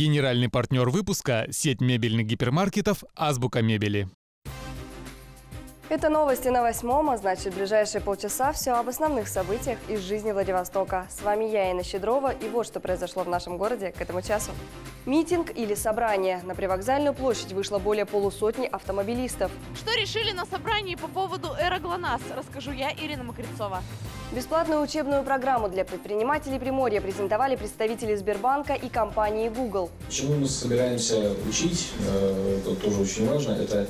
Генеральный партнер выпуска – сеть мебельных гипермаркетов «Азбука мебели». Это новости на восьмом, а значит в ближайшие полчаса все об основных событиях из жизни Владивостока. С вами я, Инна Щедрова, и вот что произошло в нашем городе к этому часу. Митинг или собрание. На привокзальную площадь вышло более полусотни автомобилистов. Что решили на собрании по поводу Эра ГЛОНАСС, расскажу я, Ирина Макрицова. Бесплатную учебную программу для предпринимателей Приморья презентовали представители Сбербанка и компании Google. Чему мы собираемся учить, э, это тоже очень важно, это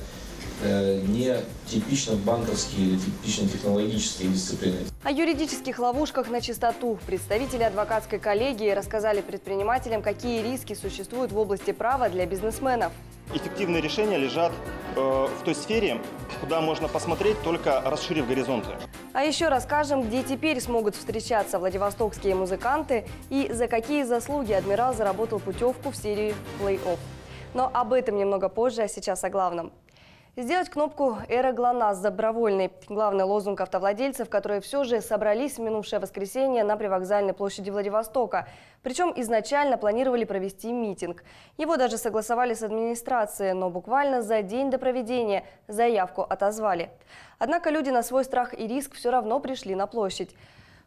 не типично банковские или типично технологические дисциплины. О юридических ловушках на чистоту. Представители адвокатской коллегии рассказали предпринимателям, какие риски существуют в области права для бизнесменов. Эффективные решения лежат э, в той сфере, куда можно посмотреть, только расширив горизонты. А еще расскажем, где теперь смогут встречаться владивостокские музыканты и за какие заслуги адмирал заработал путевку в серию плей-офф. Но об этом немного позже, а сейчас о главном. Сделать кнопку «Эра ГЛОНАСС» добровольной. Главный лозунг автовладельцев, которые все же собрались в минувшее воскресенье на привокзальной площади Владивостока. Причем изначально планировали провести митинг. Его даже согласовали с администрацией, но буквально за день до проведения заявку отозвали. Однако люди на свой страх и риск все равно пришли на площадь.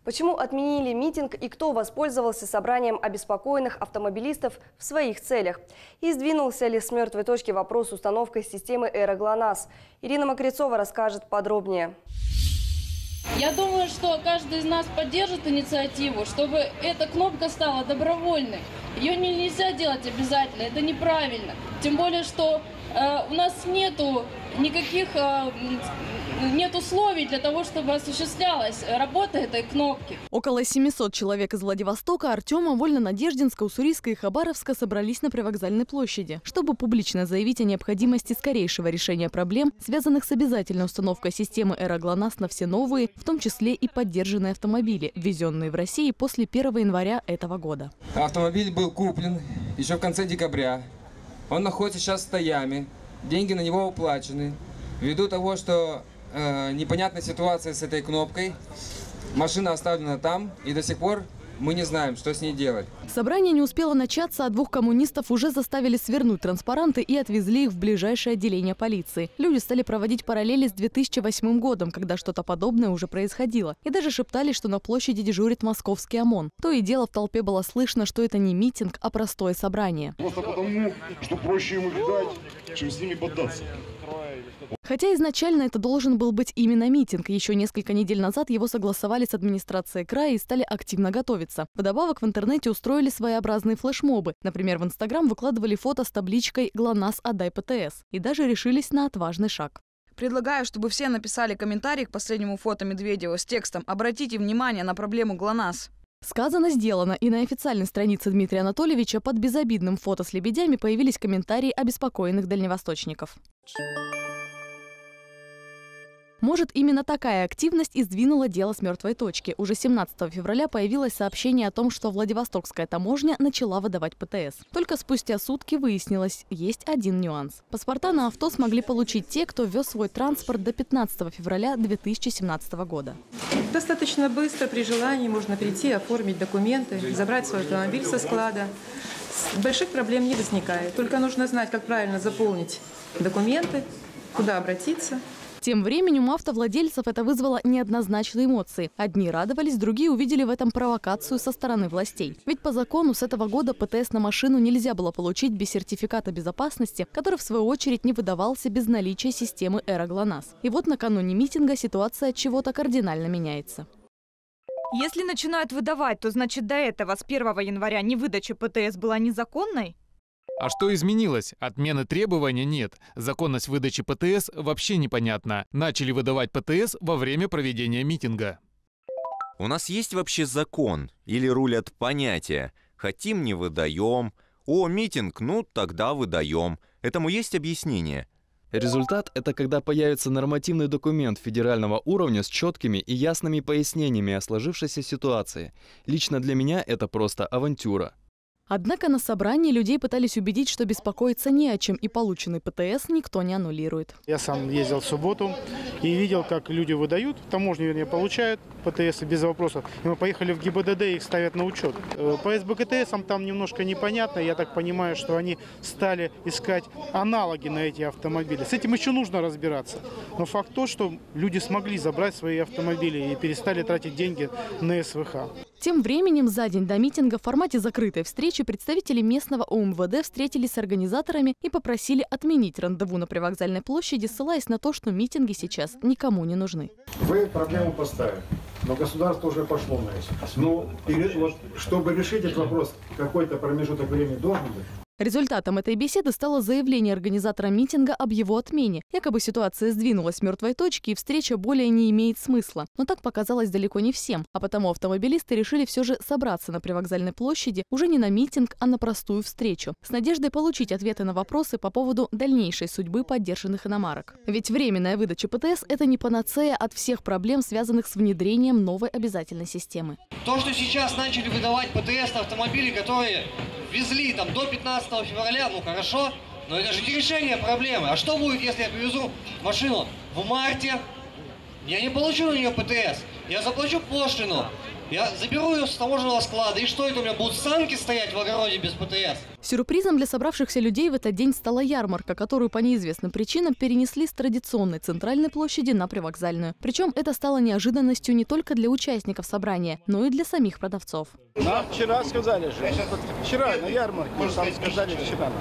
Почему отменили митинг и кто воспользовался собранием обеспокоенных автомобилистов в своих целях? И сдвинулся ли с мертвой точки вопрос установкой системы «Эра ГЛОНАСС»? Ирина Макрицова расскажет подробнее. Я думаю, что каждый из нас поддержит инициативу, чтобы эта кнопка стала добровольной. Ее нельзя делать обязательно, это неправильно. Тем более, что э, у нас нету никаких э, нет условий для того, чтобы осуществлялась работа этой кнопки. Около 700 человек из Владивостока, Артема, Вольно-Надеждинска, Уссурийска и Хабаровска собрались на привокзальной площади, чтобы публично заявить о необходимости скорейшего решения проблем, связанных с обязательной установкой системы «Эроглонас» на все новые, в том числе и поддержанные автомобили, ввезенные в Россию после 1 января этого года. Автомобиль был куплен еще в конце декабря. Он находится сейчас в стояме. Деньги на него уплачены. Ввиду того, что э, непонятная ситуация с этой кнопкой. Машина оставлена там, и до сих пор мы не знаем, что с ней делать. Собрание не успело начаться, а двух коммунистов уже заставили свернуть транспаранты и отвезли их в ближайшее отделение полиции. Люди стали проводить параллели с 2008 годом, когда что-то подобное уже происходило. И даже шептали, что на площади дежурит московский ОМОН. То и дело в толпе было слышно, что это не митинг, а простое собрание. Просто потому, что проще ему видать, чем с ними бодаться. Хотя изначально это должен был быть именно митинг. Еще несколько недель назад его согласовали с администрацией края и стали активно готовиться. Вдобавок в интернете устроили своеобразные флешмобы. Например, в Инстаграм выкладывали фото с табличкой «ГЛОНАСС, отдай ПТС». И даже решились на отважный шаг. Предлагаю, чтобы все написали комментарий к последнему фото Медведева с текстом «Обратите внимание на проблему ГЛОНАСС». Сказано, сделано, и на официальной странице Дмитрия Анатольевича под безобидным фото с лебедями появились комментарии обеспокоенных дальневосточников. Может, именно такая активность и сдвинула дело с мертвой точки. Уже 17 февраля появилось сообщение о том, что Владивостокская таможня начала выдавать ПТС. Только спустя сутки выяснилось, есть один нюанс. Паспорта на авто смогли получить те, кто вез свой транспорт до 15 февраля 2017 года. Достаточно быстро, при желании, можно прийти, оформить документы, забрать свой автомобиль со склада. Больших проблем не возникает. Только нужно знать, как правильно заполнить документы, куда обратиться. Тем временем у автовладельцев это вызвало неоднозначные эмоции. Одни радовались, другие увидели в этом провокацию со стороны властей. Ведь по закону с этого года ПТС на машину нельзя было получить без сертификата безопасности, который в свою очередь не выдавался без наличия системы «Эроглонас». И вот накануне митинга ситуация от чего-то кардинально меняется. Если начинают выдавать, то значит до этого с 1 января невыдача ПТС была незаконной? А что изменилось? Отмены требования нет. Законность выдачи ПТС вообще непонятна. Начали выдавать ПТС во время проведения митинга. У нас есть вообще закон? Или рулят понятия? Хотим – не выдаем. О, митинг, ну тогда выдаем. Этому есть объяснение? Результат – это когда появится нормативный документ федерального уровня с четкими и ясными пояснениями о сложившейся ситуации. Лично для меня это просто авантюра. Однако на собрании людей пытались убедить, что беспокоиться не о чем, и полученный ПТС никто не аннулирует. Я сам ездил в субботу и видел, как люди выдают, таможню, вернее, получают ПТС без вопросов. И мы поехали в ГИБДД, их ставят на учет. Э, По СБКТСам там немножко непонятно. Я так понимаю, что они стали искать аналоги на эти автомобили. С этим еще нужно разбираться. Но факт то, что люди смогли забрать свои автомобили и перестали тратить деньги на СВХ. Тем временем за день до митинга в формате закрытой встречи представители местного ОМВД встретились с организаторами и попросили отменить рандеву на привокзальной площади, ссылаясь на то, что митинги сейчас никому не нужны. Вы проблему поставили, но государство уже пошло на это. Ну, пере- вот, чтобы решить этот вопрос, какой-то промежуток времени должен быть. Результатом этой беседы стало заявление организатора митинга об его отмене. Якобы ситуация сдвинулась с мертвой точки и встреча более не имеет смысла. Но так показалось далеко не всем. А потому автомобилисты решили все же собраться на привокзальной площади уже не на митинг, а на простую встречу. С надеждой получить ответы на вопросы по поводу дальнейшей судьбы поддержанных иномарок. Ведь временная выдача ПТС – это не панацея от всех проблем, связанных с внедрением новой обязательной системы. То, что сейчас начали выдавать ПТС на автомобили, которые везли там до 15 февраля, ну хорошо, но это же не решение проблемы. А что будет, если я привезу машину в марте, я не получу на нее ПТС, я заплачу пошлину, я заберу ее с таможенного склада, и что это у меня будут санки стоять в огороде без ПТС? Сюрпризом для собравшихся людей в этот день стала ярмарка, которую по неизвестным причинам перенесли с традиционной центральной площади на привокзальную. Причем это стало неожиданностью не только для участников собрания, но и для самих продавцов. Нам вчера сказали же. Вчера на ярмарке нам сказали вчера.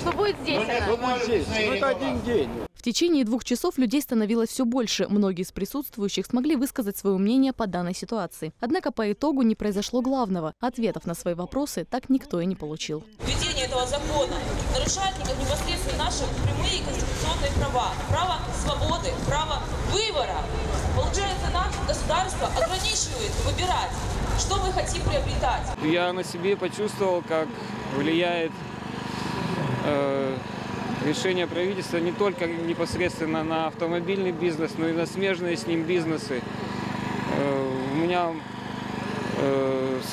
Что будет здесь? Что будет здесь? Ну, это один день. В течение двух часов людей становилось все больше. Многие из присутствующих смогли высказать свое мнение по данной ситуации. Однако по итогу не произошло главного. Ответов на свои вопросы так никто и не получил. Введение этого закона нарушает непосредственно наши прямые конституционные права. Право свободы, право выбора. Получается, наше государство ограничивает выбирать, что мы хотим приобретать. Я на себе почувствовал, как влияет э, решение правительства не только непосредственно на автомобильный бизнес, но и на смежные с ним бизнесы. Э, у меня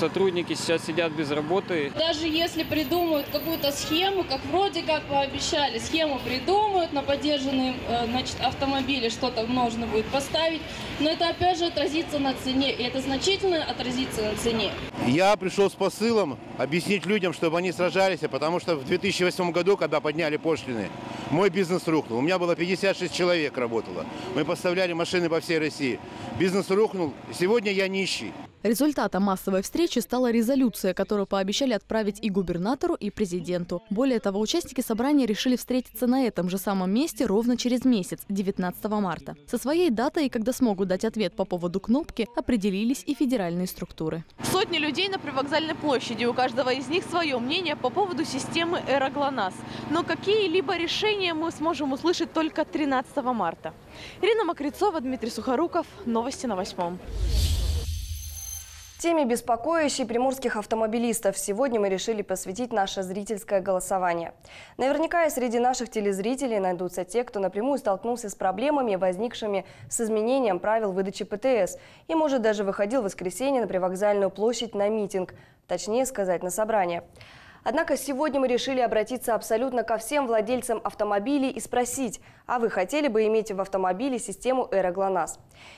сотрудники сейчас сидят без работы. Даже если придумают какую-то схему, как вроде как пообещали, схему придумают на поддержанные э, значит, автомобили, что-то нужно будет поставить, но это опять же отразится на цене, и это значительно отразится на цене. Я пришел с посылом объяснить людям, чтобы они сражались, потому что в 2008 году, когда подняли пошлины, мой бизнес рухнул. У меня было 56 человек работало. Мы поставляли машины по всей России. Бизнес рухнул. Сегодня я нищий. Результатом массовой встречи стала резолюция, которую пообещали отправить и губернатору, и президенту. Более того, участники собрания решили встретиться на этом же самом месте ровно через месяц, 19 марта. Со своей датой, когда смогут дать ответ по поводу кнопки, определились и федеральные структуры. Сотни людей на привокзальной площади. У каждого из них свое мнение по поводу системы «Эра ГЛОНАСС». Но какие-либо решения мы сможем услышать только 13 марта. Ирина Макрицова, Дмитрий Сухоруков. Новости на восьмом. Теме, беспокоящей приморских автомобилистов, сегодня мы решили посвятить наше зрительское голосование. Наверняка и среди наших телезрителей найдутся те, кто напрямую столкнулся с проблемами, возникшими с изменением правил выдачи ПТС, и, может, даже выходил в воскресенье на привокзальную площадь на митинг, точнее сказать, на собрание. Однако сегодня мы решили обратиться абсолютно ко всем владельцам автомобилей и спросить, а вы хотели бы иметь в автомобиле систему «Эра ГЛОНАСС»?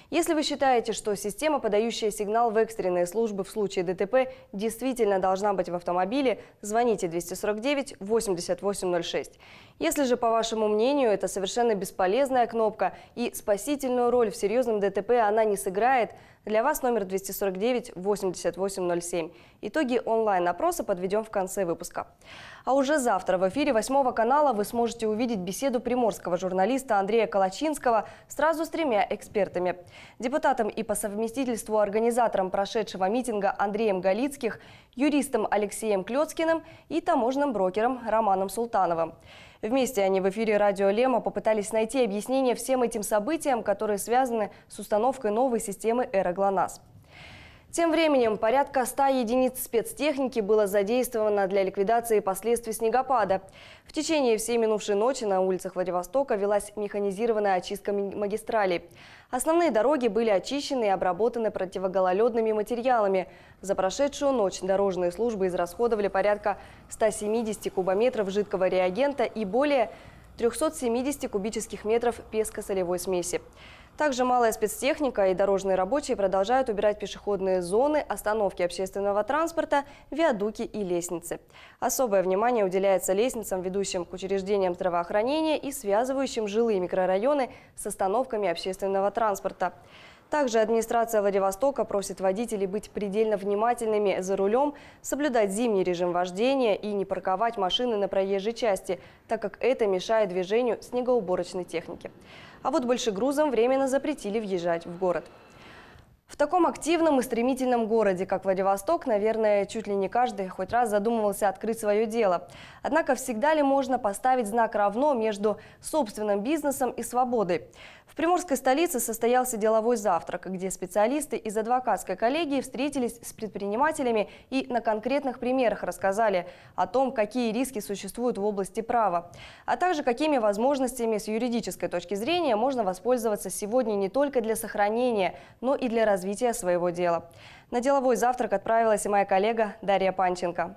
Если вы считаете, что система, подающая сигнал в экстренные службы в случае ДТП, действительно должна быть в автомобиле, звоните 249 8806. Если же, по вашему мнению, это совершенно бесполезная кнопка и спасительную роль в серьезном ДТП она не сыграет, для вас номер 249 8807. Итоги онлайн-опроса подведем в конце выпуска. А уже завтра в эфире восьмого канала вы сможете увидеть беседу приморского журналиста Андрея Калачинского сразу с тремя экспертами. Депутатом и по совместительству организатором прошедшего митинга Андреем Галицких, юристом Алексеем Клёцкиным и таможенным брокером Романом Султановым. Вместе они в эфире радио Лема попытались найти объяснение всем этим событиям, которые связаны с установкой новой системы «Эра ГЛОНАСС». Тем временем порядка 100 единиц спецтехники было задействовано для ликвидации последствий снегопада. В течение всей минувшей ночи на улицах Владивостока велась механизированная очистка магистралей. Основные дороги были очищены и обработаны противогололедными материалами. За прошедшую ночь дорожные службы израсходовали порядка 170 кубометров жидкого реагента и более 370 кубических метров песко-солевой смеси. Также малая спецтехника и дорожные рабочие продолжают убирать пешеходные зоны, остановки общественного транспорта, виадуки и лестницы. Особое внимание уделяется лестницам, ведущим к учреждениям здравоохранения и связывающим жилые микрорайоны с остановками общественного транспорта. Также администрация Владивостока просит водителей быть предельно внимательными за рулем, соблюдать зимний режим вождения и не парковать машины на проезжей части, так как это мешает движению снегоуборочной техники. А вот большегрузам временно запретили въезжать в город. В таком активном и стремительном городе, как Владивосток, наверное, чуть ли не каждый хоть раз задумывался открыть свое дело. Однако всегда ли можно поставить знак «равно» между собственным бизнесом и свободой? В приморской столице состоялся деловой завтрак, где специалисты из адвокатской коллегии встретились с предпринимателями и на конкретных примерах рассказали о том, какие риски существуют в области права, а также какими возможностями с юридической точки зрения можно воспользоваться сегодня не только для сохранения, но и для развития своего дела. На деловой завтрак отправилась и моя коллега Дарья Панченко.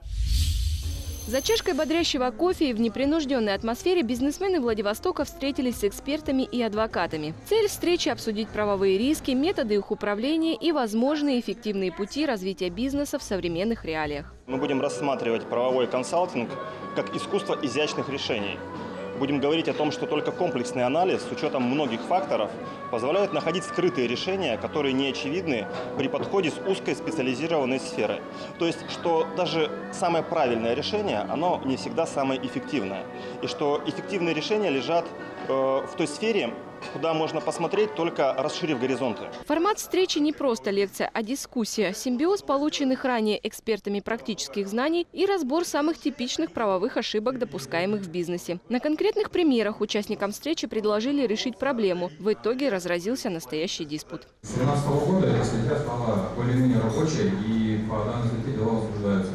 За чашкой бодрящего кофе и в непринужденной атмосфере бизнесмены Владивостока встретились с экспертами и адвокатами. Цель встречи – обсудить правовые риски, методы их управления и возможные эффективные пути развития бизнеса в современных реалиях. Мы будем рассматривать правовой консалтинг как искусство изящных решений – будем говорить о том, что только комплексный анализ с учетом многих факторов позволяет находить скрытые решения, которые не очевидны при подходе с узкой специализированной сферой. То есть, что даже самое правильное решение, оно не всегда самое эффективное. И что эффективные решения лежат э, в той сфере, куда можно посмотреть, только расширив горизонты. Формат встречи не просто лекция, а дискуссия. Симбиоз полученных ранее экспертами практических знаний и разбор самых типичных правовых ошибок, допускаемых в бизнесе. На конкретных примерах участникам встречи предложили решить проблему. В итоге разразился настоящий диспут. С 2012 года эта статья стала более-менее рабочей, и по данной статье дела возбуждаются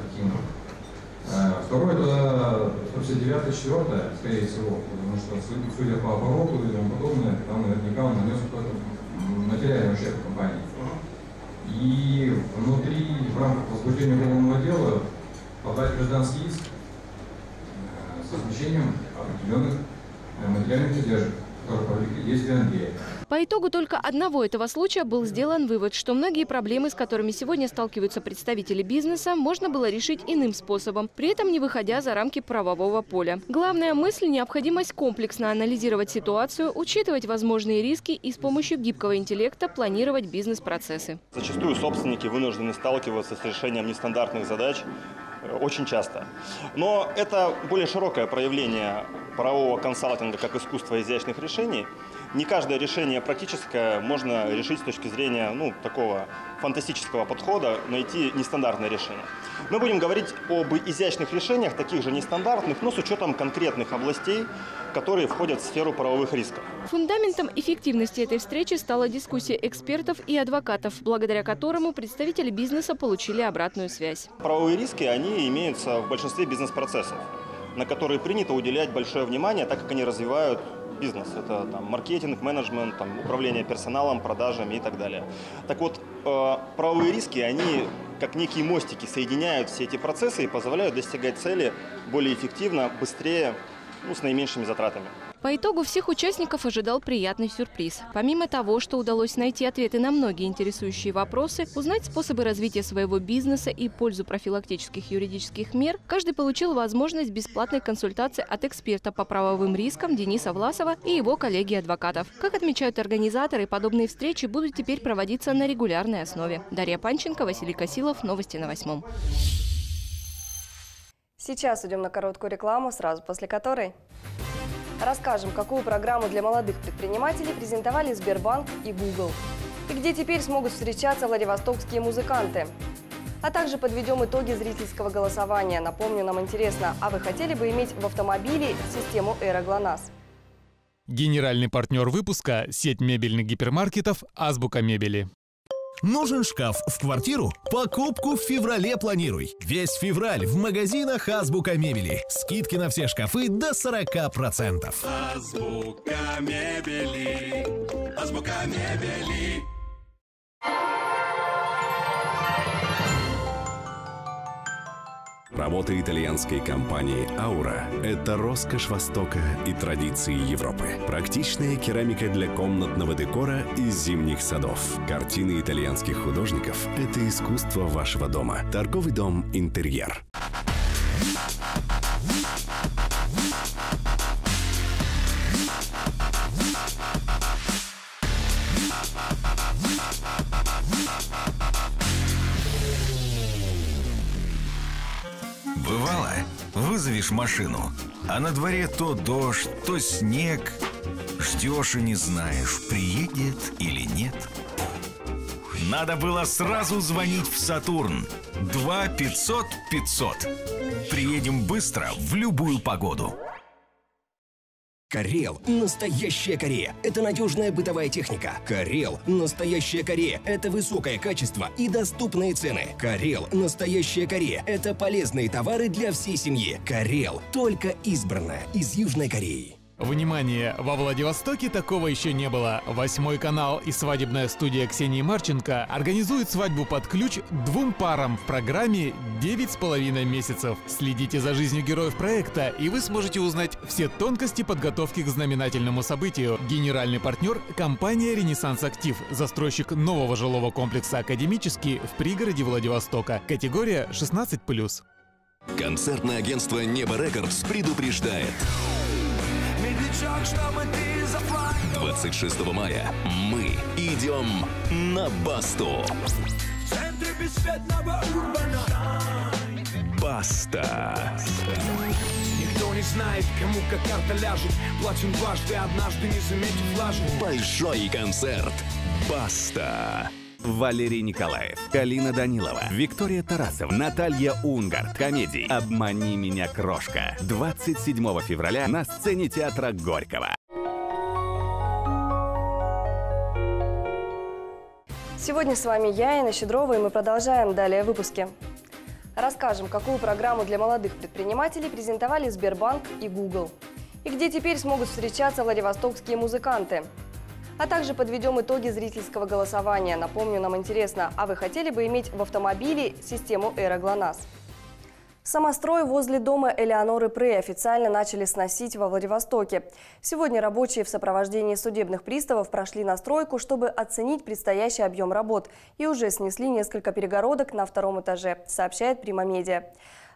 второе, это 159 4 скорее всего, потому что, судя по обороту и тому подобное, там наверняка он нанес какой-то материальный ущерб компании. И внутри, в рамках возбуждения уголовного дела, подать гражданский иск э, с возмещением определенных э, материальных издержек, По итогу только одного этого случая был сделан вывод, что многие проблемы, с которыми сегодня сталкиваются представители бизнеса, можно было решить иным способом, при этом не выходя за рамки правового поля. Главная мысль – необходимость комплексно анализировать ситуацию, учитывать возможные риски и с помощью гибкого интеллекта планировать бизнес-процессы. Зачастую собственники вынуждены сталкиваться с решением нестандартных задач очень часто. Но это более широкое проявление правового консалтинга как искусства изящных решений – не каждое решение практическое можно решить с точки зрения ну, такого фантастического подхода, найти нестандартное решение. Мы будем говорить об изящных решениях, таких же нестандартных, но с учетом конкретных областей, которые входят в сферу правовых рисков. Фундаментом эффективности этой встречи стала дискуссия экспертов и адвокатов, благодаря которому представители бизнеса получили обратную связь. Правовые риски, они имеются в большинстве бизнес-процессов на которые принято уделять большое внимание, так как они развивают бизнес. Это там, маркетинг, менеджмент, там, управление персоналом, продажами и так далее. Так вот, э, правовые риски, они как некие мостики соединяют все эти процессы и позволяют достигать цели более эффективно, быстрее, ну, с наименьшими затратами. По итогу всех участников ожидал приятный сюрприз. Помимо того, что удалось найти ответы на многие интересующие вопросы, узнать способы развития своего бизнеса и пользу профилактических юридических мер, каждый получил возможность бесплатной консультации от эксперта по правовым рискам Дениса Власова и его коллеги-адвокатов. Как отмечают организаторы, подобные встречи будут теперь проводиться на регулярной основе. Дарья Панченко, Василий Косилов. Новости на восьмом. Сейчас идем на короткую рекламу, сразу после которой Расскажем, какую программу для молодых предпринимателей презентовали Сбербанк и Google. И где теперь смогут встречаться владивостокские музыканты. А также подведем итоги зрительского голосования. Напомню, нам интересно, а вы хотели бы иметь в автомобиле систему Эра? Генеральный партнер выпуска – сеть мебельных гипермаркетов «Азбука мебели». Нужен шкаф в квартиру? Покупку в феврале планируй. Весь февраль в магазинах Азбука мебели. Скидки на все шкафы до 40%. Азбука мебели. Азбука мебели. Работа итальянской компании «Аура» — это роскошь Востока и традиции Европы. Практичная керамика для комнатного декора и зимних садов. Картины итальянских художников — это искусство вашего дома. Торговый дом «Интерьер». Вызовешь машину, а на дворе то дождь, то снег. Ждешь и не знаешь, приедет или нет. Надо было сразу звонить в «Сатурн». 2 500 500. Приедем быстро в любую погоду. Карел – настоящая Корея. Это надежная бытовая техника. Карел – настоящая Корея. Это высокое качество и доступные цены. Карел – настоящая Корея. Это полезные товары для всей семьи. Карел – только избранная из Южной Кореи. Внимание! Во Владивостоке такого еще не было. Восьмой канал и свадебная студия Ксении Марченко организуют свадьбу под ключ двум парам в программе «Девять с половиной месяцев». Следите за жизнью героев проекта, и вы сможете узнать все тонкости подготовки к знаменательному событию. Генеральный партнер – компания «Ренессанс Актив», застройщик нового жилого комплекса «Академический» в пригороде Владивостока. Категория 16+. Концертное агентство «Небо Рекордс» предупреждает. 26 мая мы идем на Басту. Баста. Никто не знает, кому как карта ляжет. Платим дважды, однажды не заметив лажу. Большой концерт. Баста. Валерий Николаев, Калина Данилова, Виктория Тарасова, Наталья Унгард. Комедии «Обмани меня, крошка». 27 февраля на сцене театра Горького. Сегодня с вами я, Инна Щедрова, и мы продолжаем далее выпуски. Расскажем, какую программу для молодых предпринимателей презентовали Сбербанк и Google. И где теперь смогут встречаться владивостокские музыканты. А также подведем итоги зрительского голосования. Напомню, нам интересно, а вы хотели бы иметь в автомобиле систему «Эра ГЛОНАСС»? Самострой возле дома Элеоноры Прей официально начали сносить во Владивостоке. Сегодня рабочие в сопровождении судебных приставов прошли на стройку, чтобы оценить предстоящий объем работ и уже снесли несколько перегородок на втором этаже, сообщает Прима Медиа.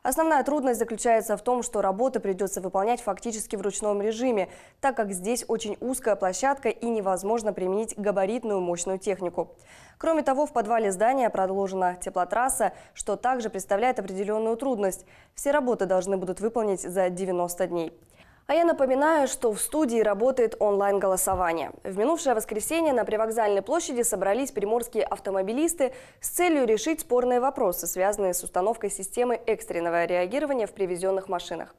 Основная трудность заключается в том, что работы придется выполнять фактически в ручном режиме, так как здесь очень узкая площадка и невозможно применить габаритную мощную технику. Кроме того, в подвале здания продолжена теплотрасса, что также представляет определенную трудность. Все работы должны будут выполнить за 90 дней. А я напоминаю, что в студии работает онлайн-голосование. В минувшее воскресенье на привокзальной площади собрались приморские автомобилисты с целью решить спорные вопросы, связанные с установкой системы экстренного реагирования в привезенных машинах.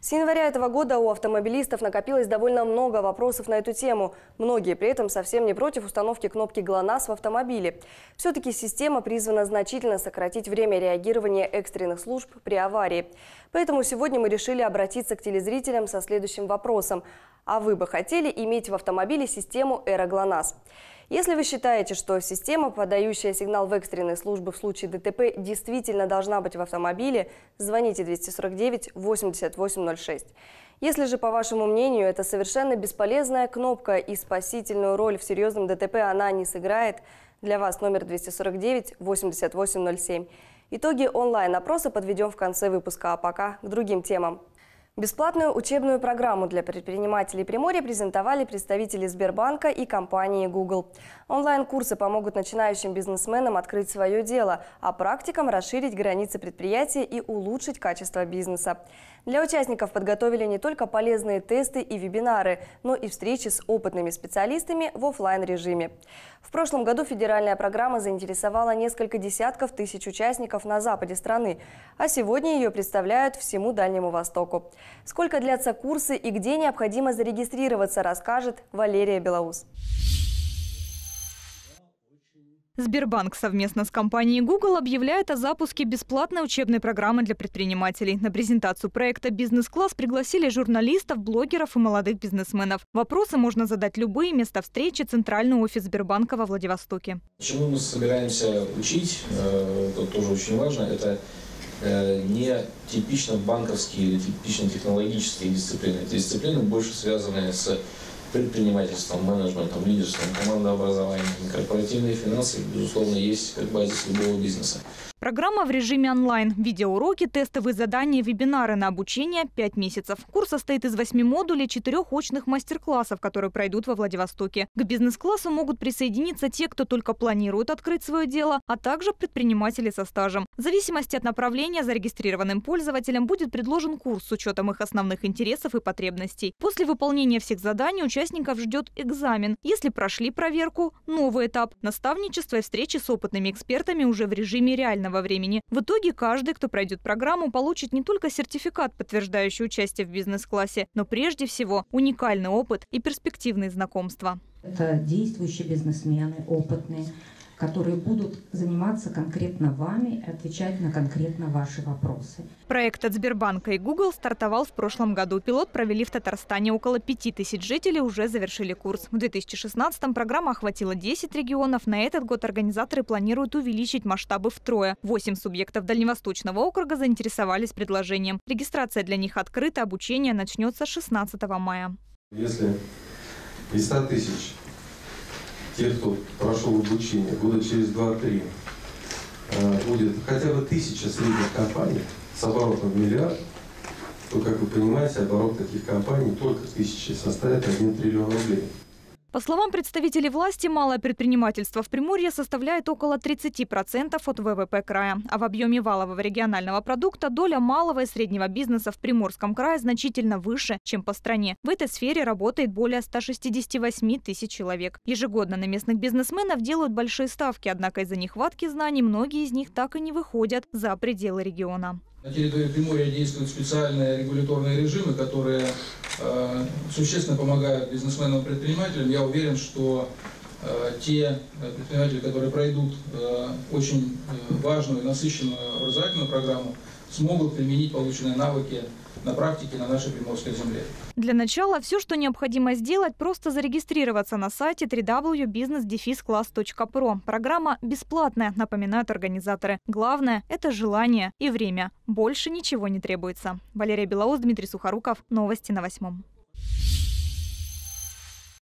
С января этого года у автомобилистов накопилось довольно много вопросов на эту тему. Многие при этом совсем не против установки кнопки ГЛОНАСС в автомобиле. Все-таки система призвана значительно сократить время реагирования экстренных служб при аварии. Поэтому сегодня мы решили обратиться к телезрителям со следующим вопросом. А вы бы хотели иметь в автомобиле систему «Эра ГЛОНАСС»? Если вы считаете, что система, подающая сигнал в экстренные службы в случае ДТП, действительно должна быть в автомобиле, звоните 249 8806. Если же, по вашему мнению, это совершенно бесполезная кнопка и спасительную роль в серьезном ДТП она не сыграет, для вас номер 249 8807. Итоги онлайн-опроса подведем в конце выпуска, а пока к другим темам. Бесплатную учебную программу для предпринимателей Приморья презентовали представители Сбербанка и компании Google. Онлайн-курсы помогут начинающим бизнесменам открыть свое дело, а практикам расширить границы предприятия и улучшить качество бизнеса. Для участников подготовили не только полезные тесты и вебинары, но и встречи с опытными специалистами в офлайн режиме В прошлом году федеральная программа заинтересовала несколько десятков тысяч участников на западе страны, а сегодня ее представляют всему Дальнему Востоку. Сколько длятся курсы и где необходимо зарегистрироваться, расскажет Валерия Белоус. Сбербанк совместно с компанией Google объявляет о запуске бесплатной учебной программы для предпринимателей. На презентацию проекта «Бизнес-класс» пригласили журналистов, блогеров и молодых бизнесменов. Вопросы можно задать любые. Место встречи – центральный офис Сбербанка во Владивостоке. Чему мы собираемся учить, э, это тоже очень важно, это э, не типично банковские или типично технологические дисциплины. Дисциплины больше связанные с предпринимательством, менеджментом, лидерством, командообразованием. Корпоративные финансы, безусловно, есть как базис любого бизнеса. Программа в режиме онлайн. Видеоуроки, тестовые задания, вебинары на обучение – 5 месяцев. Курс состоит из 8 модулей, 4 очных мастер-классов, которые пройдут во Владивостоке. К бизнес-классу могут присоединиться те, кто только планирует открыть свое дело, а также предприниматели со стажем. В зависимости от направления зарегистрированным пользователям будет предложен курс с учетом их основных интересов и потребностей. После выполнения всех заданий участников ждет экзамен. Если прошли проверку – новый этап – наставничество и встречи с опытными экспертами уже в режиме реального реального времени. В итоге каждый, кто пройдет программу, получит не только сертификат, подтверждающий участие в бизнес-классе, но прежде всего уникальный опыт и перспективные знакомства. Это действующие бизнесмены, опытные, которые будут заниматься конкретно вами и отвечать на конкретно ваши вопросы. Проект от Сбербанка и Google стартовал в прошлом году. Пилот провели в Татарстане. Около пяти тысяч жителей уже завершили курс. В 2016-м программа охватила 10 регионов. На этот год организаторы планируют увеличить масштабы втрое. Восемь субъектов Дальневосточного округа заинтересовались предложением. Регистрация для них открыта, обучение начнется 16 мая. Если из 100 тысяч тех, кто прошел обучение, года через 2-3 э, будет хотя бы тысяча средних компаний с оборотом в миллиард, то, как вы понимаете, оборот таких компаний только тысячи составит 1 триллион рублей. По словам представителей власти, малое предпринимательство в Приморье составляет около 30% от ВВП края. А в объеме валового регионального продукта доля малого и среднего бизнеса в Приморском крае значительно выше, чем по стране. В этой сфере работает более 168 тысяч человек. Ежегодно на местных бизнесменов делают большие ставки, однако из-за нехватки знаний многие из них так и не выходят за пределы региона. На территории Приморья действуют специальные регуляторные режимы, которые э, существенно помогают бизнесменам и предпринимателям. Я уверен, что э, те предприниматели, которые пройдут э, очень э, важную, насыщенную образовательную программу, смогут применить полученные навыки на практике на нашей Приморской земле. Для начала все, что необходимо сделать, просто зарегистрироваться на сайте www.businessdefisclass.pro. Программа бесплатная, напоминают организаторы. Главное – это желание и время. Больше ничего не требуется. Валерия Белоус, Дмитрий Сухоруков. Новости на восьмом.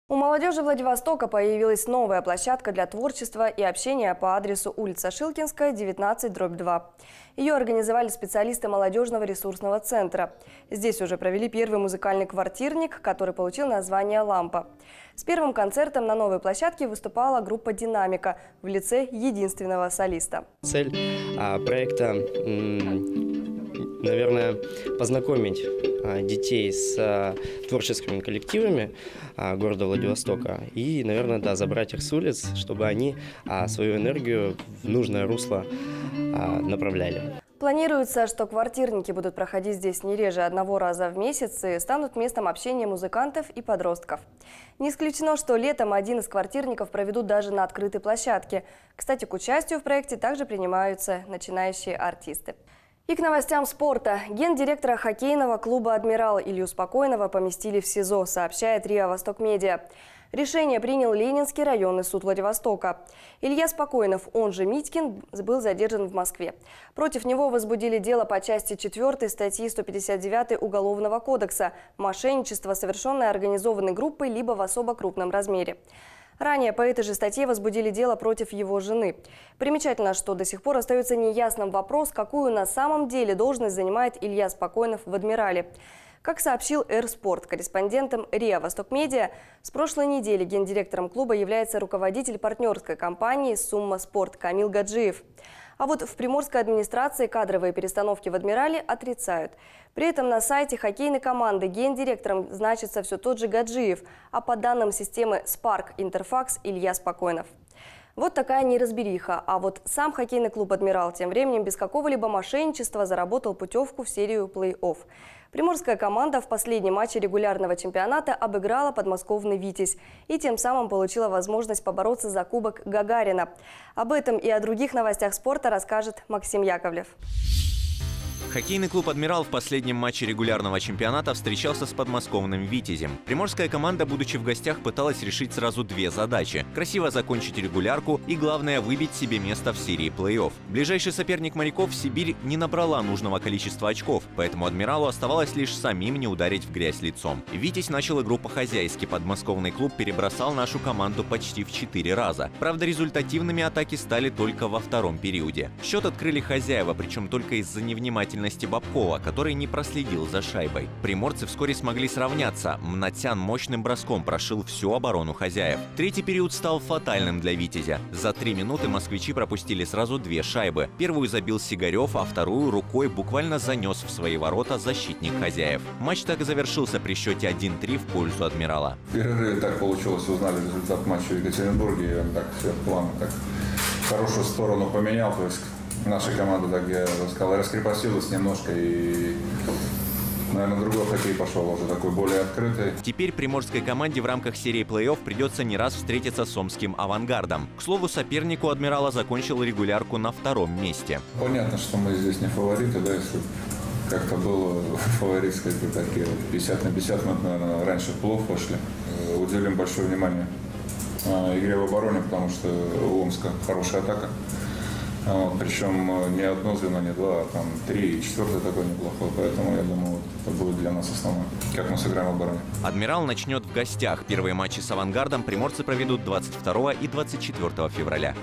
У молодежи Владивостока появилась новая площадка для творчества и общения по адресу улица Шилкинская, 19-2. Ее организовали специалисты молодежного ресурсного центра. Здесь уже провели первый музыкальный квартирник, который получил название «Лампа». С первым концертом на новой площадке выступала группа «Динамика» в лице единственного солиста. Цель а, проекта, наверное, познакомить а, детей с а, творческими коллективами а, города Владивостока и, наверное, да, забрать их с улиц, чтобы они свою энергию в нужное русло направляли. Планируется, что квартирники будут проходить здесь не реже одного раза в месяц и станут местом общения музыкантов и подростков. Не исключено, что летом один из квартирников проведут даже на открытой площадке. Кстати, к участию в проекте также принимаются начинающие артисты. И к новостям спорта. Гендиректора хоккейного клуба «Адмирал» Илью Спокойного поместили в СИЗО, сообщает РИА «Восток Медиа». Решение принял Ленинский районный суд Владивостока. Илья Спокойнов, он же Митькин, был задержан в Москве. Против него возбудили дело по части 4 статьи 159 Уголовного кодекса «Мошенничество, совершенное организованной группой либо в особо крупном размере». Ранее по этой же статье возбудили дело против его жены. Примечательно, что до сих пор остается неясным вопрос, какую на самом деле должность занимает Илья Спокойнов в «Адмирале». Как сообщил «Эрспорт» корреспондентом РИА «Восток Медиа», с прошлой недели гендиректором клуба является руководитель партнерской компании «Сумма Спорт» Камил Гаджиев. А вот в приморской администрации кадровые перестановки в «Адмирале» отрицают. При этом на сайте хоккейной команды гендиректором значится все тот же Гаджиев, а по данным системы Spark Interfax Илья Спокойнов. Вот такая неразбериха. А вот сам хоккейный клуб «Адмирал» тем временем без какого-либо мошенничества заработал путевку в серию плей-офф. Приморская команда в последнем матче регулярного чемпионата обыграла подмосковный «Витязь» и тем самым получила возможность побороться за Кубок Гагарина. Об этом и о других новостях спорта расскажет Максим Яковлев. Хоккейный клуб «Адмирал» в последнем матче регулярного чемпионата встречался с подмосковным «Витязем». Приморская команда, будучи в гостях, пыталась решить сразу две задачи – красиво закончить регулярку и, главное, выбить себе место в серии плей-офф. Ближайший соперник моряков Сибирь не набрала нужного количества очков, поэтому «Адмиралу» оставалось лишь самим не ударить в грязь лицом. «Витязь» начал игру по-хозяйски, подмосковный клуб перебросал нашу команду почти в четыре раза. Правда, результативными атаки стали только во втором периоде. Счет открыли хозяева, причем только из-за невнимательности деятельности Бабкова, который не проследил за шайбой. Приморцы вскоре смогли сравняться. Мнатян мощным броском прошил всю оборону хозяев. Третий период стал фатальным для «Витязя». За три минуты москвичи пропустили сразу две шайбы. Первую забил Сигарев, а вторую рукой буквально занес в свои ворота защитник хозяев. Матч так и завершился при счете 1-3 в пользу «Адмирала». В перерыве так получилось, узнали результат матча в Екатеринбурге, он так все план так хорошую сторону поменял. То есть наша команда, так я сказал, раскрепостилась немножко и наверное, другой хоккей пошел уже такой более открытый. Теперь приморской команде в рамках серии плей-офф придется не раз встретиться с омским авангардом. К слову, сопернику «Адмирала» закончил регулярку на втором месте. Понятно, что мы здесь не фавориты, да, если как-то было фаворитское такие 50 на 50 мы, наверное, раньше плохо пошли. Э, уделим большое внимание э, игре в обороне, потому что у Омска хорошая атака. Вот, причем э, не одно звено, не два, а там три, и четвертое такое неплохое. Поэтому я думаю, это будет для нас основное, как мы сыграем в обороне. Адмирал начнет в гостях. Первые матчи с «Авангардом» приморцы проведут 22 и 24 февраля.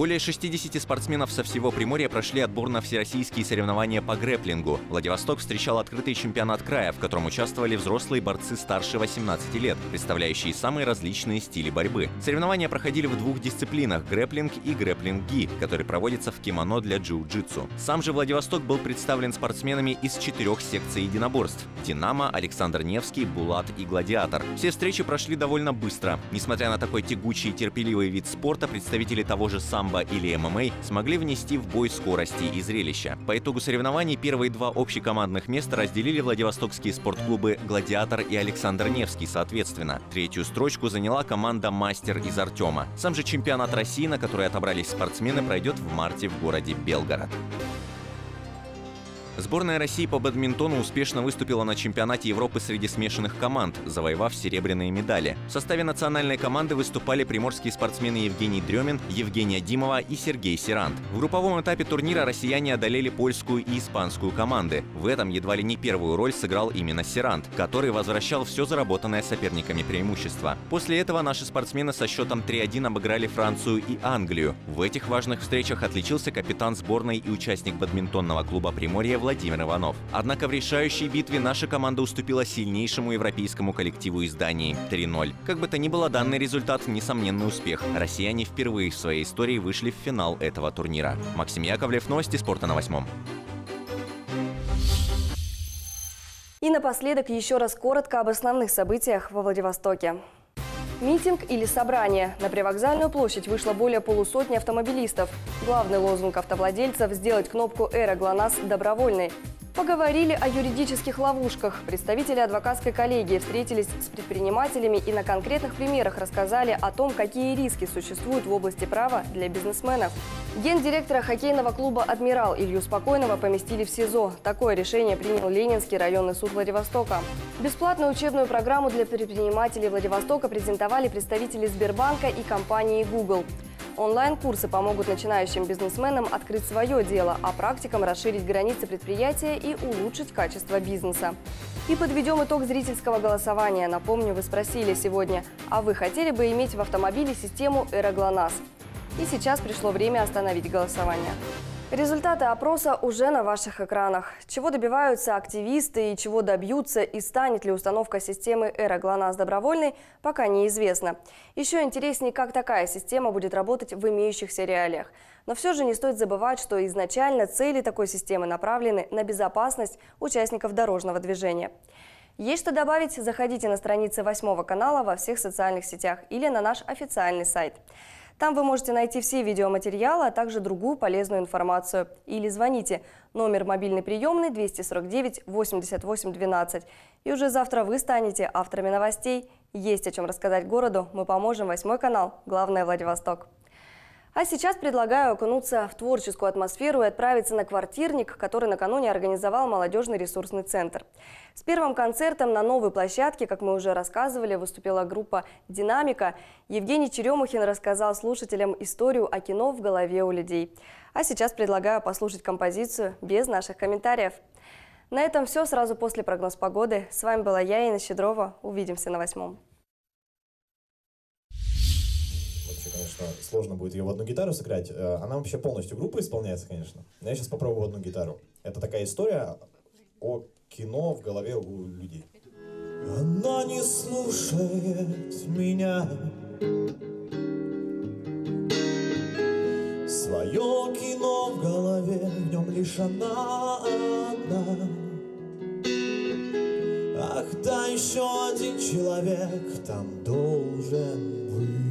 Более 60 спортсменов со всего Приморья прошли отбор на всероссийские соревнования по грэплингу. Владивосток встречал открытый чемпионат края, в котором участвовали взрослые борцы старше 18 лет, представляющие самые различные стили борьбы. Соревнования проходили в двух дисциплинах – грэплинг и грэплинг-ги, который проводится в кимоно для джиу-джитсу. Сам же Владивосток был представлен спортсменами из четырех секций единоборств – «Динамо», «Александр Невский», «Булат» и «Гладиатор». Все встречи прошли довольно быстро. Несмотря на такой тягучий и терпеливый вид спорта, представители того же самого самбо или ММА смогли внести в бой скорости и зрелища. По итогу соревнований первые два общекомандных места разделили владивостокские спортклубы «Гладиатор» и «Александр Невский» соответственно. Третью строчку заняла команда «Мастер» из Артема. Сам же чемпионат России, на который отобрались спортсмены, пройдет в марте в городе Белгород. Сборная России по бадминтону успешно выступила на чемпионате Европы среди смешанных команд, завоевав серебряные медали. В составе национальной команды выступали приморские спортсмены Евгений Дремин, Евгения Димова и Сергей Сирант. В групповом этапе турнира россияне одолели польскую и испанскую команды. В этом едва ли не первую роль сыграл именно Сирант, который возвращал все заработанное соперниками преимущество. После этого наши спортсмены со счетом 3-1 обыграли Францию и Англию. В этих важных встречах отличился капитан сборной и участник бадминтонного клуба Приморья Владимир Владимир Иванов. Однако в решающей битве наша команда уступила сильнейшему европейскому коллективу из Дании 3-0. Как бы то ни было, данный результат – несомненный успех. Россияне впервые в своей истории вышли в финал этого турнира. Максим Яковлев, новости спорта на восьмом. И напоследок еще раз коротко об основных событиях во Владивостоке. Митинг или собрание. На привокзальную площадь вышло более полусотни автомобилистов. Главный лозунг автовладельцев – сделать кнопку «Эра ГЛОНАСС» добровольной. Поговорили о юридических ловушках. Представители адвокатской коллегии встретились с предпринимателями и на конкретных примерах рассказали о том, какие риски существуют в области права для бизнесменов. Гендиректора хоккейного клуба «Адмирал» Илью Спокойного поместили в СИЗО. Такое решение принял Ленинский районный суд Владивостока. Бесплатную учебную программу для предпринимателей Владивостока презентовали представители Сбербанка и компании Google. Онлайн-курсы помогут начинающим бизнесменам открыть свое дело, а практикам расширить границы предприятия и улучшить качество бизнеса. И подведем итог зрительского голосования. Напомню, вы спросили сегодня, а вы хотели бы иметь в автомобиле систему «Эроглонас»? И сейчас пришло время остановить голосование. Результаты опроса уже на ваших экранах. Чего добиваются активисты и чего добьются, и станет ли установка системы «Эра ГЛОНАСС» добровольной, пока неизвестно. Еще интереснее, как такая система будет работать в имеющихся реалиях. Но все же не стоит забывать, что изначально цели такой системы направлены на безопасность участников дорожного движения. Есть что добавить? Заходите на страницы 8 канала во всех социальных сетях или на наш официальный сайт. Там вы можете найти все видеоматериалы, а также другую полезную информацию. Или звоните. Номер мобильной приемной 249 88 12. И уже завтра вы станете авторами новостей. Есть о чем рассказать городу. Мы поможем. Восьмой канал. Главное Владивосток. А сейчас предлагаю окунуться в творческую атмосферу и отправиться на квартирник, который накануне организовал молодежный ресурсный центр. С первым концертом на новой площадке, как мы уже рассказывали, выступила группа «Динамика». Евгений Черемухин рассказал слушателям историю о кино в голове у людей. А сейчас предлагаю послушать композицию без наших комментариев. На этом все сразу после прогноз погоды. С вами была я, Инна Щедрова. Увидимся на восьмом. Сложно будет ее в одну гитару сыграть. Э, она вообще полностью группа исполняется, конечно. Но я сейчас попробую в одну гитару. Это такая история о кино в голове у людей. Она не слушает меня Свое кино в голове, в нем лишь она одна Ах, да еще один человек там должен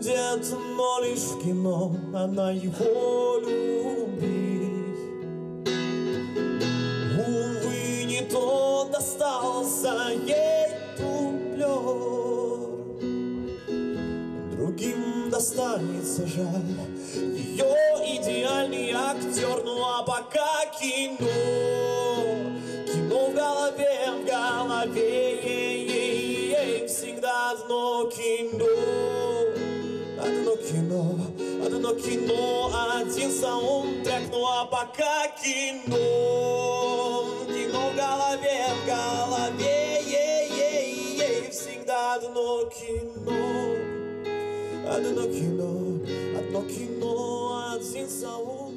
Будет, но лишь в кино она его любит. Увы, не тот достался ей туплер. Другим достанется жаль ее идеальный актер. Ну а пока кино, кино в голове, в голове, всегда одно кино одно кино, одно кино, один саундтрек, ну а пока кино, кино в голове, в голове, ей, ей, ей, всегда одно кино, одно кино, одно кино, один саундтрек.